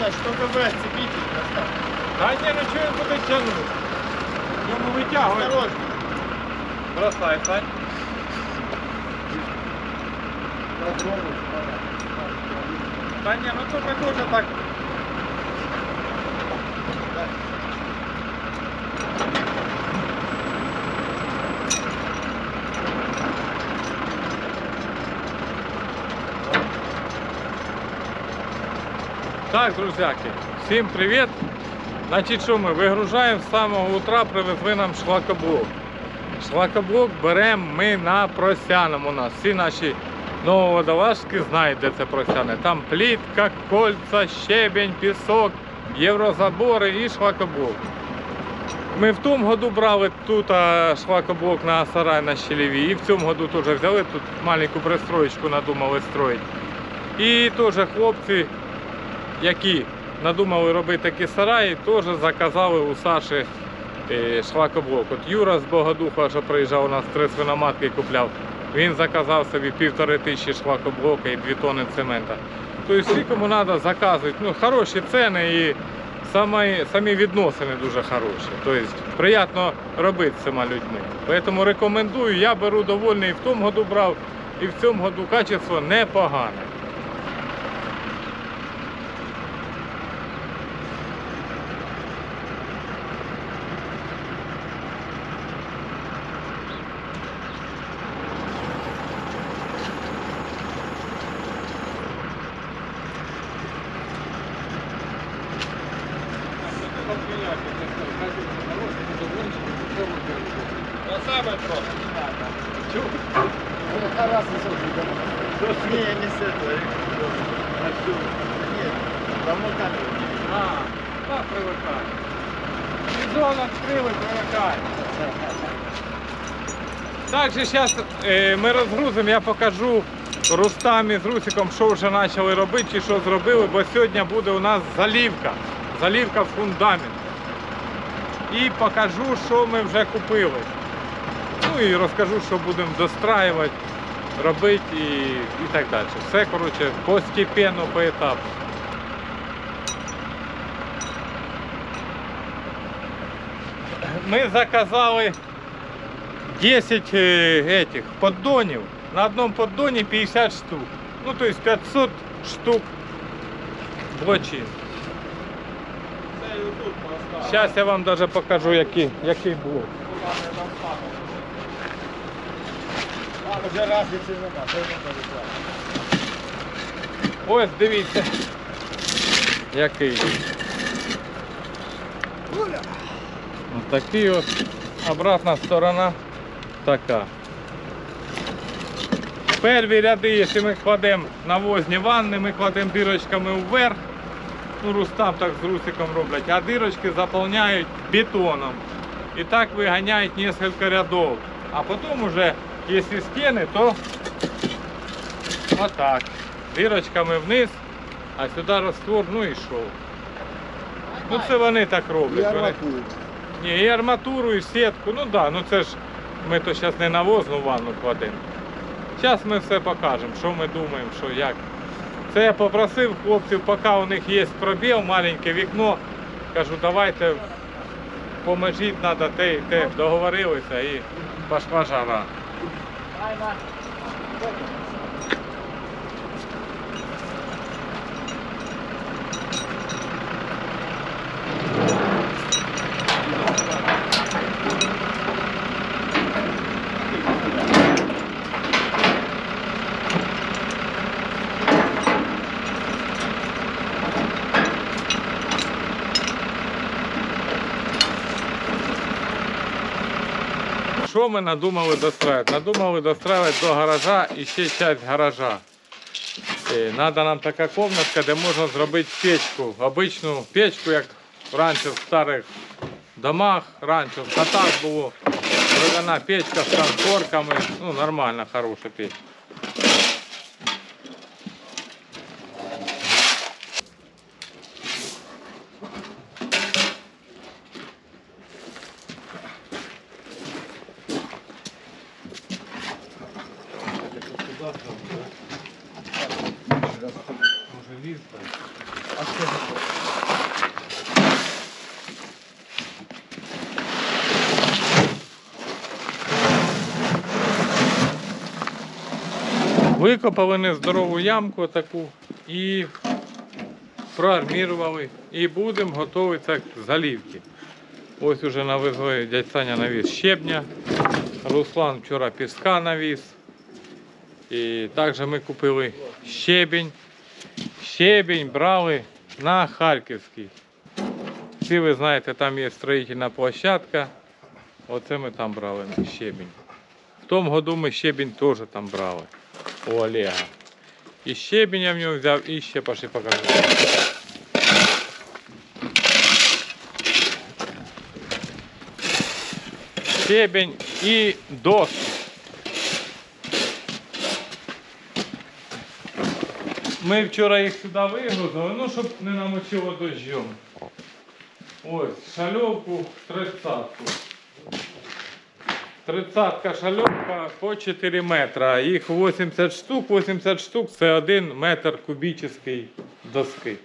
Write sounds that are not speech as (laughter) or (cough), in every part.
Дася, что КВ, цепите, доставь. Та ні, ну чого він буде тягнути? Йому витягує. Осторожно. Бросай, Сань. Та ні, ну то ми дуже так. Так, друзяки, всім привіт. Значить, що ми вигружаємо з самого утра, привезли нам шлакоблок. Шлакоблок беремо ми на просяному у нас. Всі наші нововодолазки знають, де це просяне. Там плітка, кольца, щебень, пісок, єврозабори і шлакоблок. Ми в тому году брали тут шлакоблок на сарай на щелеві. І в цьому году теж взяли тут маленьку пристроєчку надумали строїти. І теж хлопці, які надумали робити такі сараї, теж заказали у Саші е, шлакоблок. От Юра з Богодуха, що приїжджав у нас три свиноматки купляв, він заказав собі півтори тисячі шлакоблока і дві тони цемента. Тобто всі, кому треба, заказують. Ну, хороші ціни і самі, самі відносини дуже хороші. Тобто приємно робити з цими людьми. Тому рекомендую, я беру довольний, і в тому году брав, і в цьому году качество непогане. Саме просто. Раз и Не, не с этого. Нет, давно камеру не. А, так привикай. Сезон відкрили, привикай. Також зараз ми розгрузимо, я покажу Рустамі з Русиком, що вже почали робити чи що зробили, бо сьогодні буде у нас залівка. Залівка в фундамент. І покажу, що ми вже купили. Ну і розкажу, що будемо достраювати, робити і, і так далі. Все, коротше, постепенно, поетапно. Ми заказали 10 е, этих поддонів. На одному поддоні 50 штук. Ну, то есть 500 штук блочин. Це і тут поставив. Зараз я вам даже покажу, який, який блок. Ось дивіться. Який. Ось такий ось. Обратна сторона така. Перві ряди, якщо ми кладемо навозні ванни, ми кладемо дирочками вверх. Ну, Рустам так з Русиком роблять, а дирочки заповняють бетоном. І так виганяють кілька рядов. А потім уже, якщо стіни, то отак. Дирочками вниз, а сюди раствор, ну і йшов. Ну це вони так І роблять. Вони... арматуру. Ні, і арматуру, і сітку. Ну так, да, ну це ж ми то зараз не навозну ванну кладемо. Зараз ми все покажемо, що ми думаємо, що як. Це я попросив хлопців, поки у них є пробіл, маленьке вікно. Кажу, давайте поможіть, треба те і те. Договорилися і пошла жара. Що ми надумали достроїти? Надумали достроїти до гаража і ще часть гаража. Треба нам така кімнатка, де можна зробити печку. Обичну печку, як раніше в старих домах, раніше в хатах було. Дровяна печка з конфорками. Ну, нормально, хороша печка. Може ліс Викопали нездорову ямку таку і проармірували. І будемо готуватися к залівки. Ось уже навезли дядь Саня навіз щебня. Руслан вчора піска навіз. І також ми купили щебінь. Щебінь брали на Харківський. Всі ви знаєте, там є строїтельна площадка. Оце ми там брали щебінь. В тому году ми щебінь теж там брали у Олега. І щебінь я в нього взяв, і ще пошли покажу. Щебінь і доски. Ми вчора їх сюди вигрузили, ну щоб не намочило дощом. Ось, шальовку тридцятку. 30 кашальок по 4 метра. Їх 80 штук, 80 штук це 1 метр кубічний доски.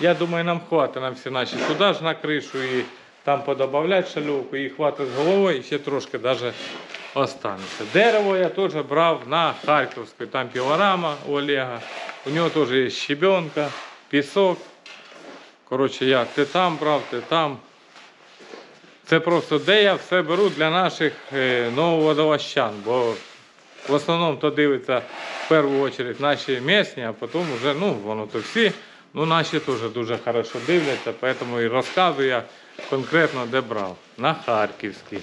Я думаю, нам хватить нам всі наші. Сюди ж на кришу і там подобавлять шальовку, і хватить з головою, і ще трошки навіть останеться. Дерево я теж брав на Харківську. Там пілорама у Олега. У нього теж є щебенка, пісок. Коротше, я ти там брав, ти там. Це просто де я все беру для наших е, нововодовощан, бо в основному то дивиться в першу чергу наші місні, а потім вже, ну, воно то всі, ну наші теж дуже добре дивляться, тому і розказую я конкретно де брав. На Харківській.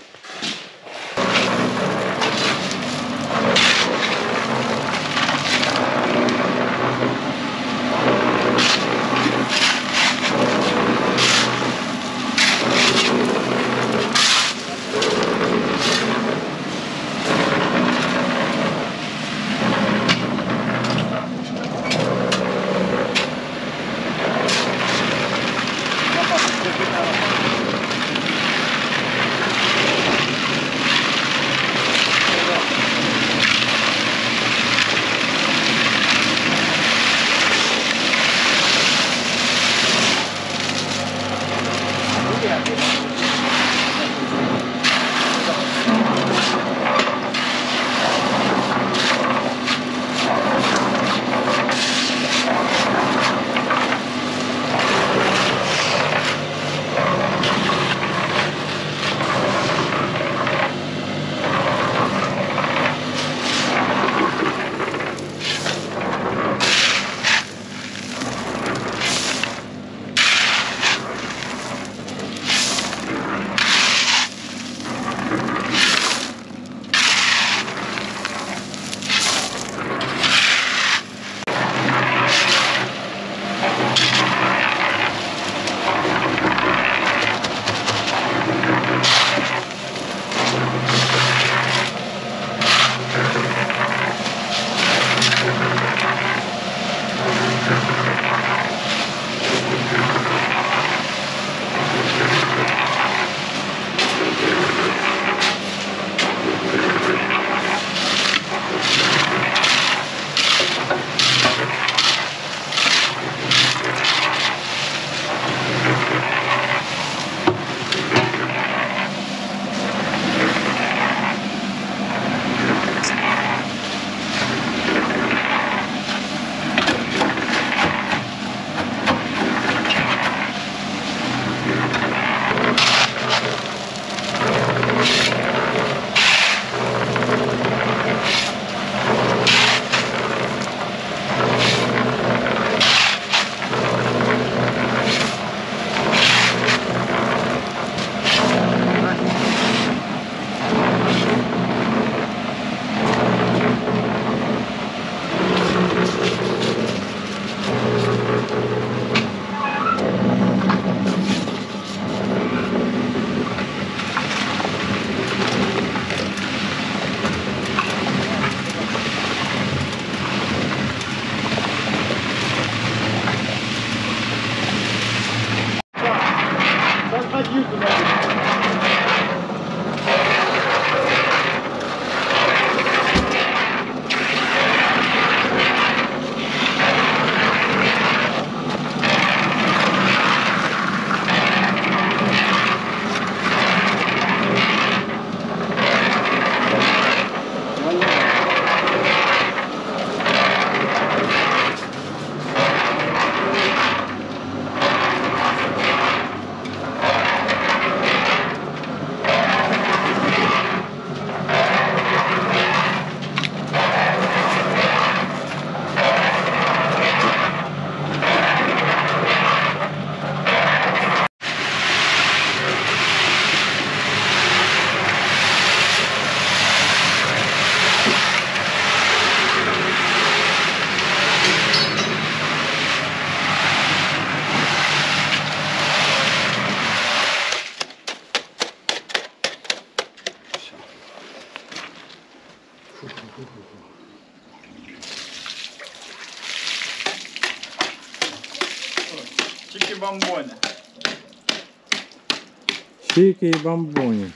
Чики і бамбоні.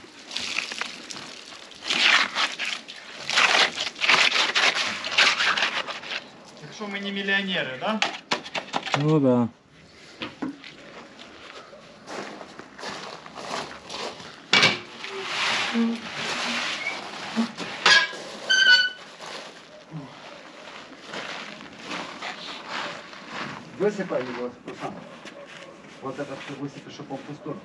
Якщо ми не мільйонери, да? Ну да. Высыпай его, Руслан. Вот этот ты высыпешь, чтобы он пустой.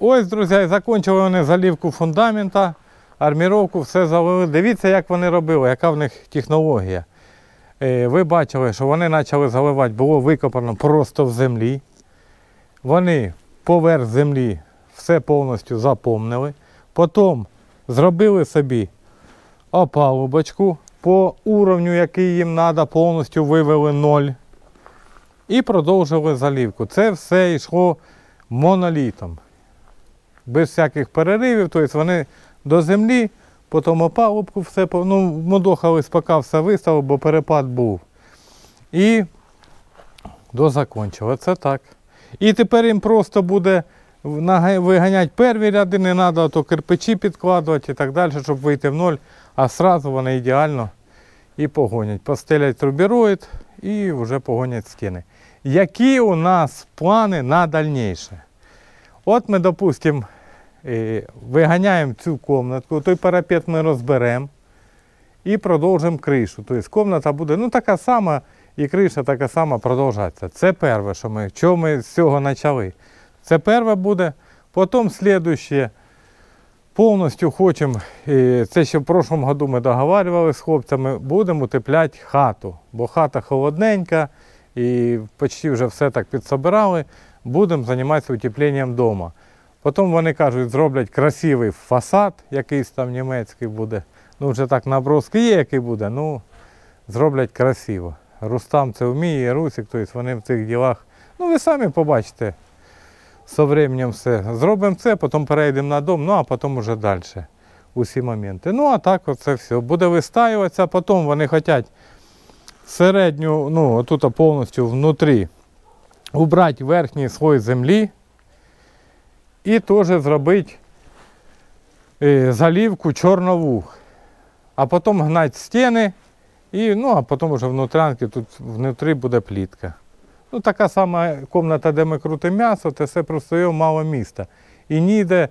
Ось, друзі, закінчили вони залівку фундамента, арміровку, все залили. Дивіться, як вони робили, яка в них технологія. Е, Ви бачили, що вони почали заливати, було викопано просто в землі. Вони поверх землі все повністю заповнили. Потім зробили собі опалубочку по уровню, який їм треба, повністю вивели ноль. І продовжили залівку. Це все йшло монолітом без всяких переривів, тобто вони до землі, потім опалубку все ну, мудохались, поки все виставили, бо перепад був. І дозакончили. Це так. І тепер їм просто буде виганяти перві ряди, не треба то кирпичі підкладувати і так далі, щоб вийти в ноль, а одразу вони ідеально і погонять. Постелять трубіроїд і вже погонять стіни. Які у нас плани на дальніше? От ми, допустимо, виганяємо цю кімнатку, той парапет ми розберемо і продовжимо кришу. Тобто кімната буде ну, така сама, і криша така сама продовжаться. Це перше, що ми, що ми з цього почали. Це перше буде. Потім слідуще повністю хочемо, е, це ще в прошлому году ми договарювали з хлопцями, будемо утепляти хату, бо хата холодненька і почти вже все так підсобирали будемо займатися утепленням вдома. Потім вони кажуть, зроблять красивий фасад, якийсь там німецький буде. Ну, вже так наброски є, який буде, ну зроблять красиво. Рустам це вміє, Русик, тобто вони в цих ділах. Ну, ви самі побачите. З временем все. Зробимо це, потім перейдемо на дом, ну а потім вже далі. Усі моменти. Ну, а так оце все. Буде вистаюватися, потім вони хочуть середню, ну, тут повністю внутрі убрати верхній слой землі і теж зробити е, залівку чорнову. А потім гнати стіни і, ну, а потім вже внутрянки, тут внутрі буде плітка. Ну, така сама кімната, де ми крутимо м'ясо, це все просто його мало міста. І ніде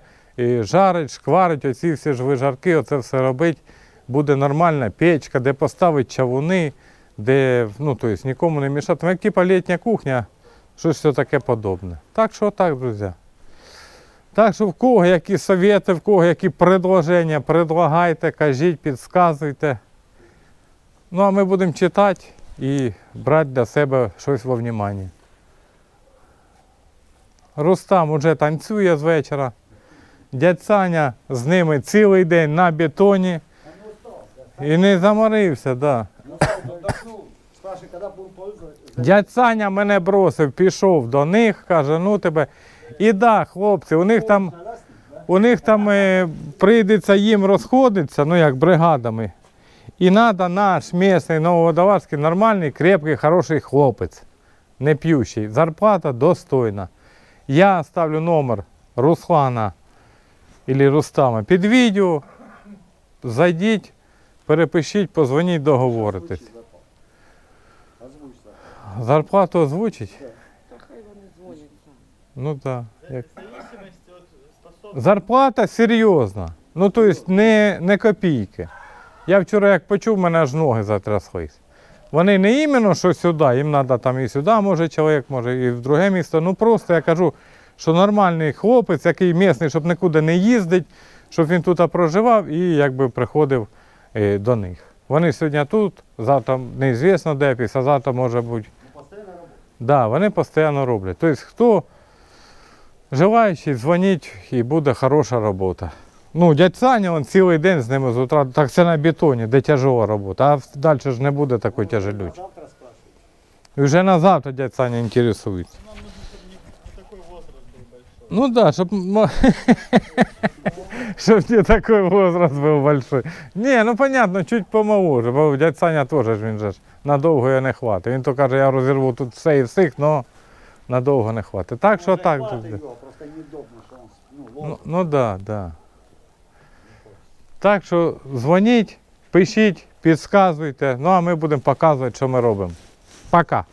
жарить, шкварить, оці всі ж вижарки, оце все робить. Буде нормальна печка, де поставить чавуни, де ну, тобто, нікому не мішати. Як типа літня кухня, щось все таке подобне. Так що так, друзі. Так що в кого які совєти, в кого які предложення, предлагайте, кажіть, підказуйте. Ну а ми будемо читати і брати для себе щось во внимання. Рустам уже танцює з вечора. Дядь Саня з ними цілий день на бетоні. І не заморився, так. Да. Дядь Саня мене бросив, пішов до них, каже, ну тебе. І да, хлопці, у них там, у них там е, прийдеться їм розходитися, ну як бригадами. І треба наш місний нововодолазький нормальний, крепкий, хороший хлопець, не п'ющий. Зарплата достойна. Я ставлю номер Руслана або Рустама під відео. Зайдіть, перепишіть, позвоніть, договоритесь. Зарплату озвучить? Ну так. Як... Зарплата серйозна. Ну, тобто не, не копійки. Я вчора як почув, мене аж ноги затряслись. Вони не іменно, що сюди, їм треба там і сюди, може чоловік, може і в друге місто. Ну просто я кажу, що нормальний хлопець, який місний, щоб нікуди не їздить, щоб він тут проживав і якби приходив е, до них. Вони сьогодні тут, завтра неізвісно де, післязавтра може бути. Ну, постоянно работа. Да, вони постійно роблять. Тобто, хто желаючий, дзвоніть і буде хороша робота. Ну, дядь Саня, він цілий день з ними з утра, так це на бетоні, де тяжела робота, а далі ж не буде такої спрашивай. І вже на завтра дядь Саня інтересується. Ну да, щоб Щоб (laughs) не такой возраст був большой. Ні, ну понятно, чуть помоложе, бо дядь Саня теж він же ж надовго я не хватить. Він то каже, я розірву тут все і всіх, але надовго не хватить. Так що так. його, просто неудобно, що він, ну, Ну, так. ну да, да. Так що дзвоніть, пишіть, підказуйте, ну а ми будемо показувати, що ми робимо. Пока.